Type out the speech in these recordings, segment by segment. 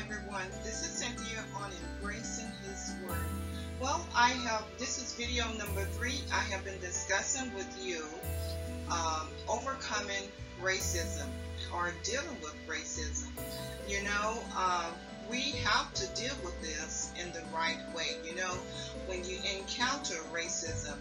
Everyone, this is Cynthia on Embracing His Word. Well, I have, this is video number three. I have been discussing with you um, overcoming racism or dealing with racism. You know, uh, we have to deal with this in the right way. You know, when you encounter racism,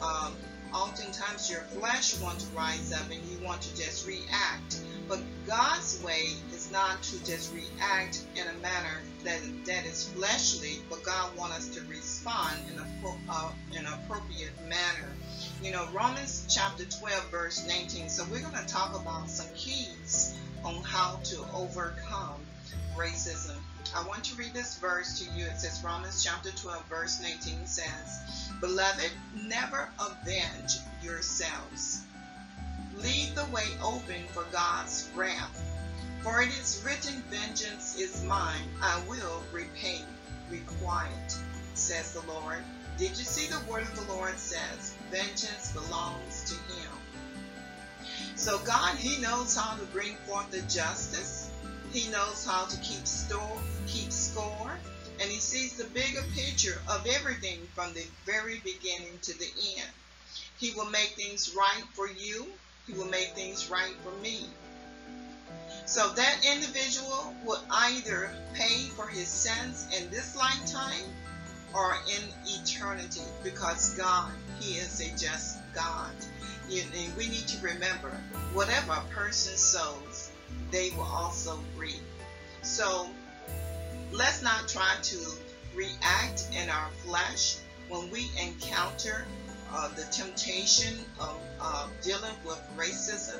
um, oftentimes your flesh wants to rise up and you want to just react. But God's way not to just react in a manner that that is fleshly, but God wants us to respond in a uh, an appropriate manner. You know, Romans chapter 12, verse 19. So we're going to talk about some keys on how to overcome racism. I want to read this verse to you. It says Romans chapter 12, verse 19 says, Beloved, never avenge yourselves. Leave the way open for God's wrath. For it is written, Vengeance is mine, I will repay, requite, says the Lord. Did you see the word of the Lord says, Vengeance belongs to him. So God, He knows how to bring forth the justice. He knows how to keep store, keep score, and He sees the bigger picture of everything from the very beginning to the end. He will make things right for you. He will make things right for me. So that individual will either pay for his sins in this lifetime or in eternity because God, He is a just God. And we need to remember whatever a person sows, they will also reap. So let's not try to react in our flesh when we encounter uh, the temptation of uh, dealing with racism,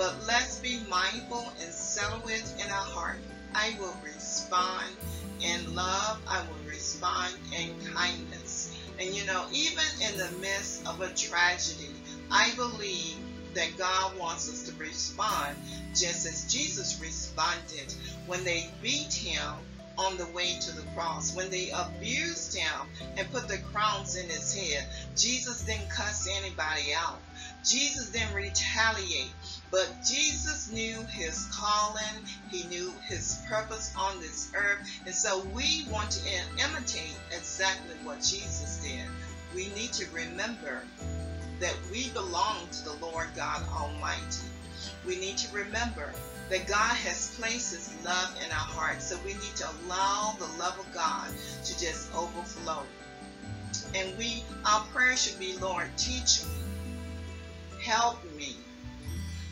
but let's be mindful and settle it in our heart. I will respond in love. I will respond in kindness. And you know, even in the midst of a tragedy, I believe that God wants us to respond just as Jesus responded when they beat him on the way to the cross. When they abused him and put the crowns in his head, Jesus didn't cuss anybody out. Jesus didn't retaliate. But Jesus knew his calling, he knew his purpose on this earth, and so we want to imitate exactly what Jesus did. We need to remember that we belong to the Lord God Almighty. We need to remember that God has placed His love in our hearts. So we need to allow the love of God to just overflow. And we, our prayer should be, Lord, teach me, help me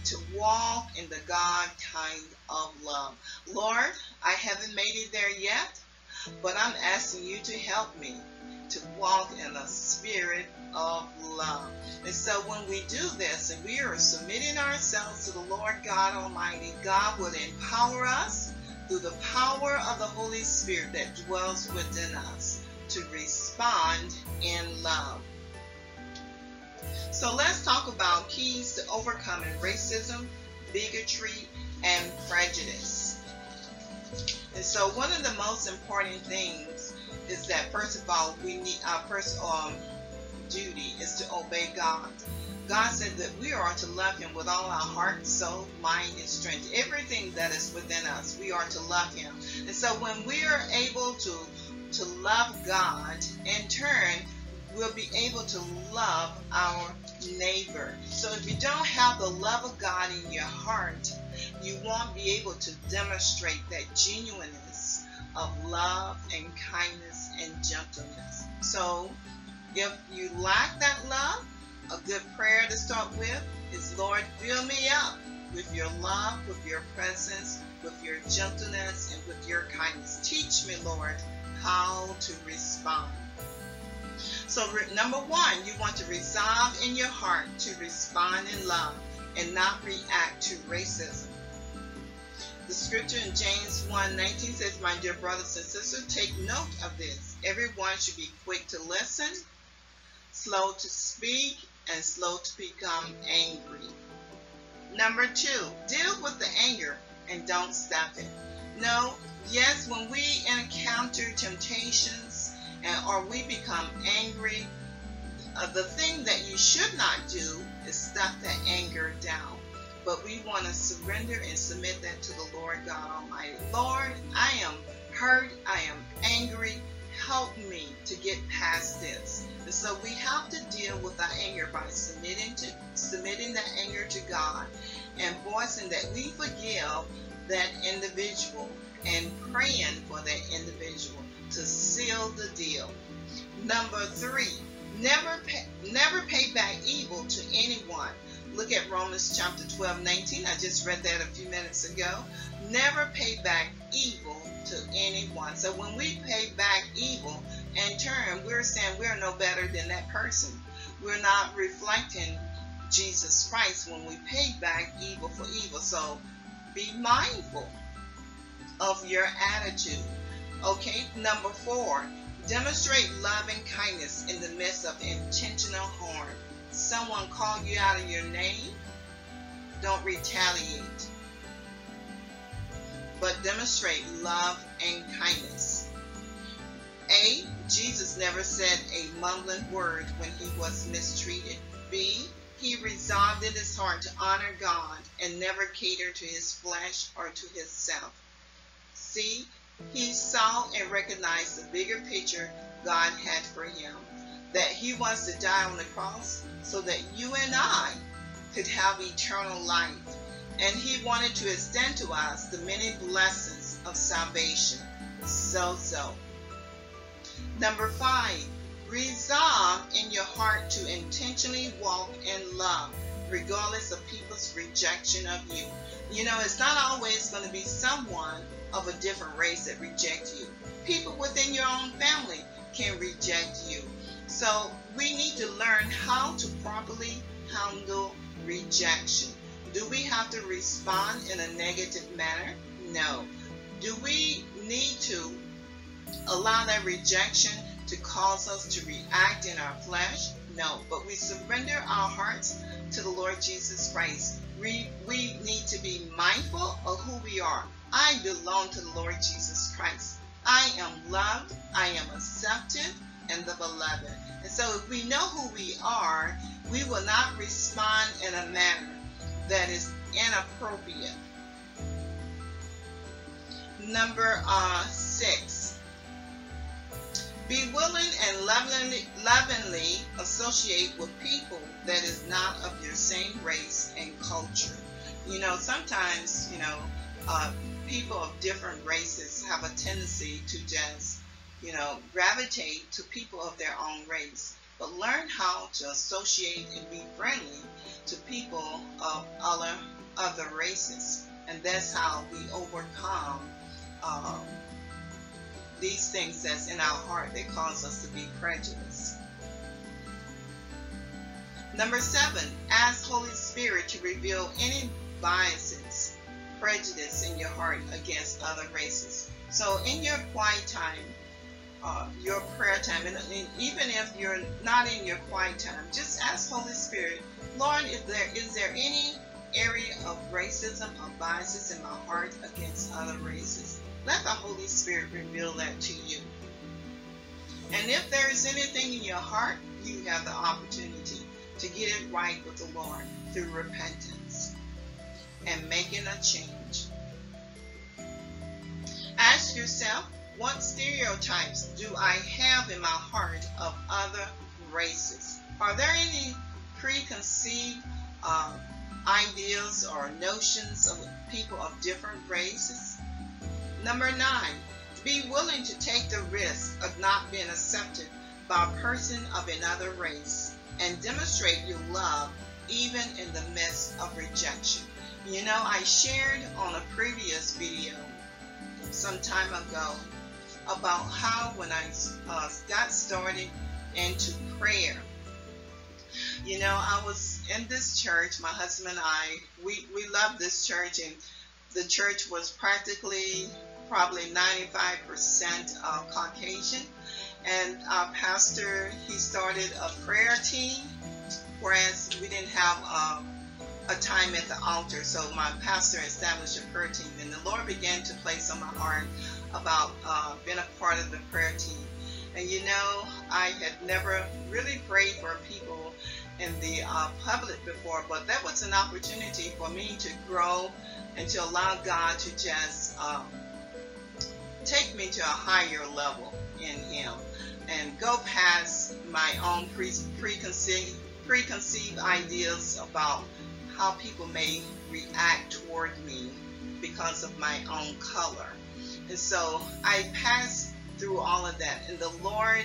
to walk in the God kind of love. Lord, I haven't made it there yet, but I'm asking you to help me to walk in a spirit of love. And so when we do this and we are submitting ourselves to the Lord God Almighty, God will empower us through the power of the Holy Spirit that dwells within us to respond in love. So let's talk about keys to overcoming racism, bigotry, and prejudice. And so one of the most important things is that first of all, we need our first um, duty is to obey God. God said that we are to love Him with all our heart, soul, mind, and strength. Everything that is within us, we are to love Him. And so when we are able to to love God, in turn, we'll be able to love our neighbor. So if you don't have the love of God in your heart, you won't be able to demonstrate that genuineness of love and kindness and gentleness. So if you lack that love, a good prayer to start with is Lord, fill me up with your love, with your presence, with your gentleness, and with your kindness. Teach me, Lord, how to respond. So, number one, you want to resolve in your heart to respond in love and not react to racism. The scripture in James 1:19 says, My dear brothers and sisters, take note of this. Everyone should be quick to listen, slow to speak, and slow to become angry. Number two, deal with the anger and don't stop it. No, yes, when we encounter temptations and or we become angry, uh, the thing that you should not do is stuff that anger down. But we want to surrender and submit that to the Lord God Almighty. Lord, I am hurt. I am angry. Help me to get past this. And so we have to deal with our anger by submitting to submitting that anger to God and voicing that we forgive that individual and praying for that individual to seal the deal. Number three, never pay, never pay back evil to anyone. Look at Romans chapter 12, 19. I just read that a few minutes ago. Never pay back evil to anyone. So when we pay back evil, in turn, we're saying we're no better than that person. We're not reflecting Jesus Christ when we pay back evil for evil. So be mindful of your attitude. Okay, number four, demonstrate loving kindness in the midst of intentional harm. Someone called you out of your name, don't retaliate, but demonstrate love and kindness. A, Jesus never said a mumbling word when he was mistreated. B, he resolved in his heart to honor God and never cater to his flesh or to himself. See, he saw and recognized the bigger picture God had for him, that he wants to die on the cross so that you and I could have eternal life. And he wanted to extend to us the many blessings of salvation. So, so. Number five, Resolve in your heart to intentionally walk in love, regardless of people's rejection of you. You know, it's not always going to be someone of a different race that reject you. People within your own family can reject you. So we need to learn how to properly handle rejection. Do we have to respond in a negative manner? No. Do we need to allow that rejection to cause us to react in our flesh? No, but we surrender our hearts to the Lord Jesus Christ. We, we need to be mindful of who we are. I belong to the Lord Jesus Christ. I am loved, I am accepted, and the beloved. And so if we know who we are, we will not respond in a manner that is inappropriate. Number uh, six, be willing and lovingly, lovingly associate with people that is not of your same race and culture. You know, sometimes, you know, uh, people of different races have a tendency to just, you know, gravitate to people of their own race. But learn how to associate and be friendly to people of other other races, and that's how we overcome um, these things that's in our heart that cause us to be prejudiced. Number seven, ask Holy Spirit to reveal any biases, prejudice in your heart against other races. So in your quiet time, uh, your prayer time, and, and even if you're not in your quiet time, just ask Holy Spirit, Lord, if there is there any area of racism or biases in my heart against other races? Let the Holy Spirit reveal that to you. And if there is anything in your heart, you have the opportunity to get it right with the Lord through repentance and making a change. Ask yourself, what stereotypes do I have in my heart of other races? Are there any preconceived uh, ideas or notions of people of different races? Number nine, be willing to take the risk of not being accepted by a person of another race and demonstrate your love even in the midst of rejection. You know, I shared on a previous video some time ago about how when I uh, got started into prayer, you know, I was in this church, my husband and I, we, we love this church and the church was practically probably 95% uh, Caucasian. And our pastor, he started a prayer team, whereas we didn't have um, a time at the altar. So my pastor established a prayer team, and the Lord began to place on my heart about uh, being a part of the prayer team. And you know, I had never really prayed for people in the uh, public before, but that was an opportunity for me to grow and to allow God to just um, take me to a higher level in Him and go past my own pre- preconceived, preconceived ideas about how people may react toward me because of my own color. And so I passed through all of that. And the Lord,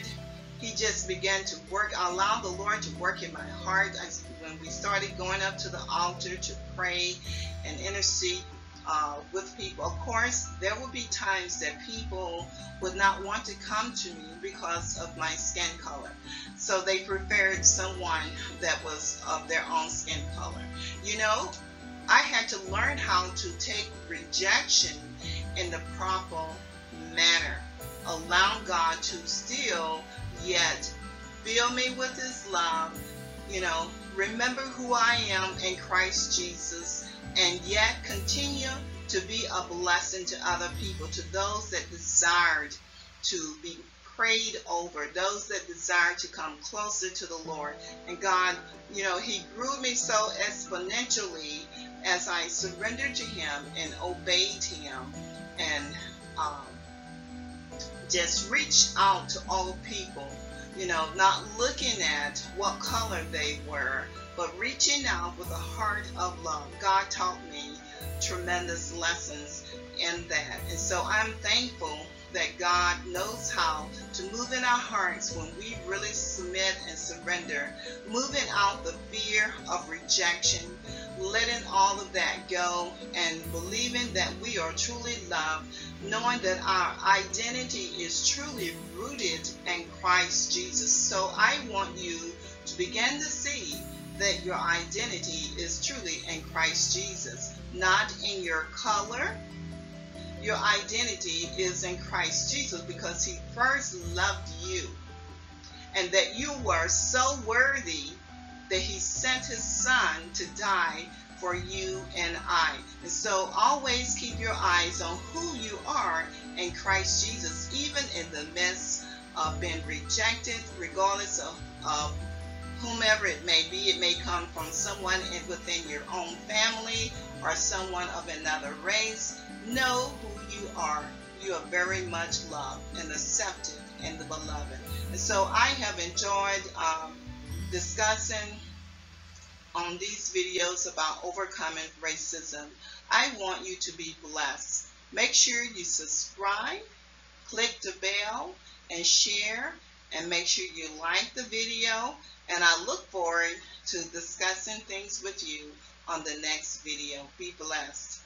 He just began to work, allow the Lord to work in my heart. When we started going up to the altar to pray and intercede uh, with people. Of course, there will be times that people would not want to come to me because of my skin color. So they preferred someone that was of their own skin color. You know, I had to learn how to take rejection in the proper manner. Allow God to still yet fill me with His love. You know, remember who I am in Christ Jesus and yet continue to be a blessing to other people, to those that desired to be prayed over, those that desire to come closer to the Lord. And God, you know, He grew me so exponentially as I surrendered to Him and obeyed Him and um, just reached out to all people, you know, not looking at what color they were, but reaching out with a heart of love. God taught me tremendous lessons in that. And so I'm thankful that God knows how to move in our hearts when we really submit and surrender, moving out the fear of rejection, letting all of that go, and believing that we are truly loved, knowing that our identity is truly rooted in Christ Jesus. So I want you to begin see that your identity is truly in Christ Jesus, not in your color. Your identity is in Christ Jesus because He first loved you and that you were so worthy that He sent His Son to die for you and I. And so always keep your eyes on who you are in Christ Jesus, even in the midst of being rejected, regardless of, of whomever it may be. It may come from someone within your own family or someone of another race. Know who you are. You are very much loved and accepted in the beloved. And so I have enjoyed um, discussing on these videos about overcoming racism. I want you to be blessed. Make sure you subscribe, click the bell, and share, and make sure you like the video and I look forward to discussing things with you on the next video. Be blessed.